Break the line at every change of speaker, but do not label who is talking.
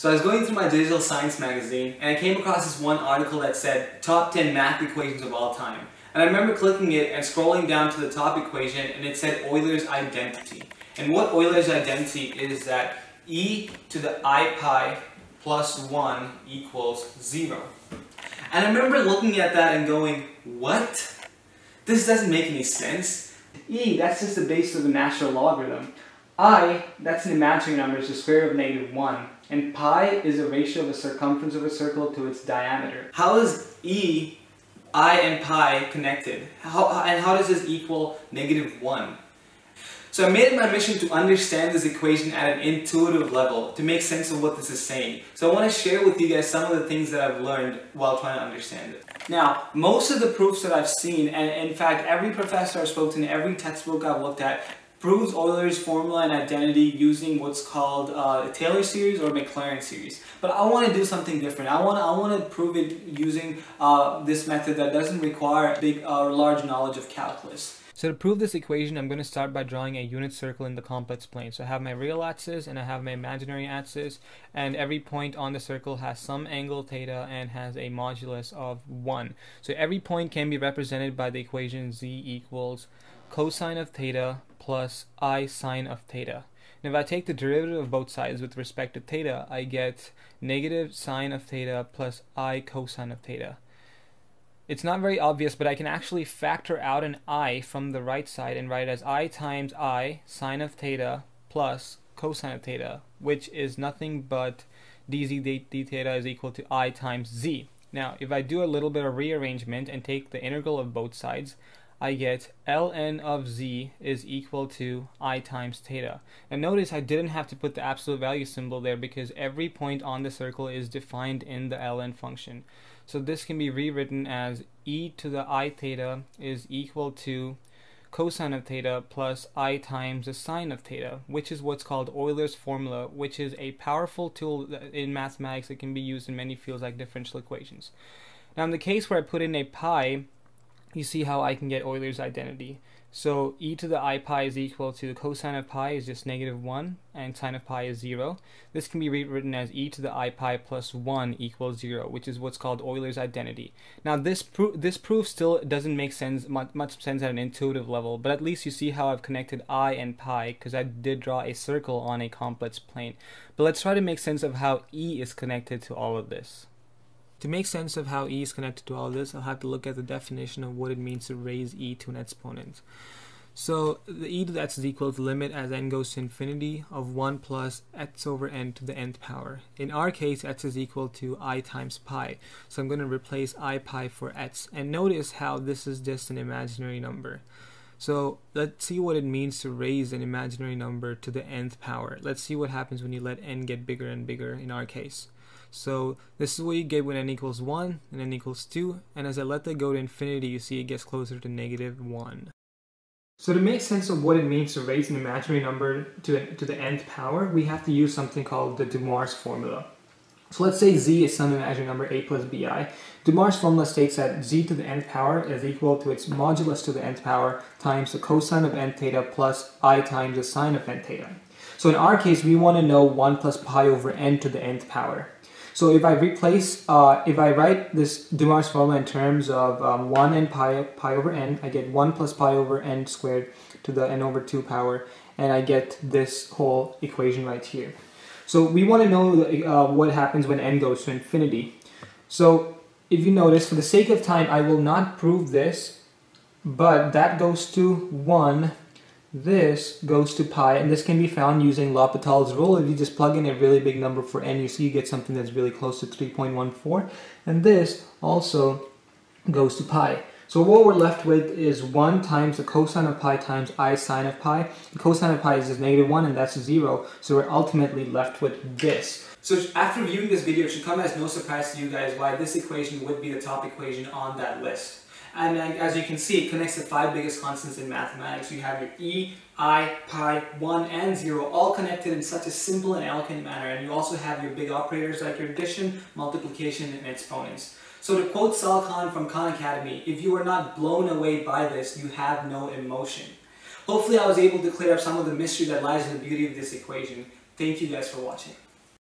So I was going through my digital science magazine and I came across this one article that said top 10 math equations of all time. And I remember clicking it and scrolling down to the top equation and it said Euler's identity. And what Euler's identity is that e to the i pi plus 1 equals 0. And I remember looking at that and going, what? This doesn't make any sense. E, that's just the base of the natural logarithm. I, that's an imaginary number, is the square root of negative 1. And pi is a ratio of the circumference of a circle to its diameter. How is E, I, and pi connected? How, and how does this equal negative 1? So I made it my mission to understand this equation at an intuitive level, to make sense of what this is saying. So I want to share with you guys some of the things that I've learned while trying to understand it. Now, most of the proofs that I've seen, and in fact every professor I've spoken to, every textbook I've looked at, proves Euler's formula and identity using what's called uh, a Taylor series or Maclaurin series. But I want to do something different. I want to, I want to prove it using uh, this method that doesn't require big or uh, large knowledge of calculus.
So to prove this equation, I'm going to start by drawing a unit circle in the complex plane. So I have my real axis and I have my imaginary axis, and every point on the circle has some angle theta and has a modulus of 1. So every point can be represented by the equation z equals cosine of theta plus i sine of theta. And if I take the derivative of both sides with respect to theta, I get negative sine of theta plus i cosine of theta. It's not very obvious, but I can actually factor out an i from the right side and write it as i times i sine of theta plus cosine of theta, which is nothing but dz d theta is equal to i times z. Now, if I do a little bit of rearrangement and take the integral of both sides, I get ln of z is equal to i times theta. And notice I didn't have to put the absolute value symbol there because every point on the circle is defined in the ln function. So this can be rewritten as e to the i theta is equal to cosine of theta plus i times the sine of theta, which is what's called Euler's formula, which is a powerful tool in mathematics that can be used in many fields like differential equations. Now in the case where I put in a pi, you see how I can get Euler's identity. So e to the i pi is equal to the cosine of pi is just negative 1 and sine of pi is 0. This can be rewritten as e to the i pi plus 1 equals 0, which is what's called Euler's identity. Now this, pro this proof still doesn't make sense much, much sense at an intuitive level, but at least you see how I've connected i and pi because I did draw a circle on a complex plane. But let's try to make sense of how e is connected to all of this. To make sense of how e is connected to all this, I'll have to look at the definition of what it means to raise e to an exponent. So the e to the x is equal to the limit as n goes to infinity of 1 plus x over n to the nth power. In our case, x is equal to i times pi. So I'm going to replace i pi for x. And notice how this is just an imaginary number. So let's see what it means to raise an imaginary number to the nth power. Let's see what happens when you let n get bigger and bigger in our case. So this is what you get when n equals 1 and n equals 2. And as I let that go to infinity, you see it gets closer to negative 1. So to make sense of what it means to raise an imaginary number to, to the nth power, we have to use something called the De Moivre's formula. So let's say z is some imaginary number a plus bi. De Moivre's formula states that z to the nth power is equal to its modulus to the nth power times the cosine of n theta plus i times the sine of n theta. So in our case, we want to know 1 plus pi over n to the nth power. So if I replace, uh, if I write this De Moivre's formula in terms of um, 1 and pi, pi over n, I get 1 plus pi over n squared to the n over 2 power, and I get this whole equation right here. So we want to know uh, what happens when n goes to infinity. So if you notice, for the sake of time, I will not prove this, but that goes to 1 this goes to pi, and this can be found using L'Hopital's rule. If you just plug in a really big number for n, you see you get something that's really close to 3.14. And this also goes to pi. So what we're left with is 1 times the cosine of pi times i sine of pi. The cosine of pi is just negative 1, and that's 0. So we're ultimately left with this.
So after viewing this video, it should come as no surprise to you guys why this equation would be the top equation on that list. And as you can see, it connects the five biggest constants in mathematics. You have your e, i, pi, 1, and 0 all connected in such a simple and elegant manner. And you also have your big operators like your addition, multiplication, and exponents. So to quote Sal Khan from Khan Academy, if you are not blown away by this, you have no emotion. Hopefully I was able to clear up some of the mystery that lies in the beauty of this equation. Thank you guys for watching.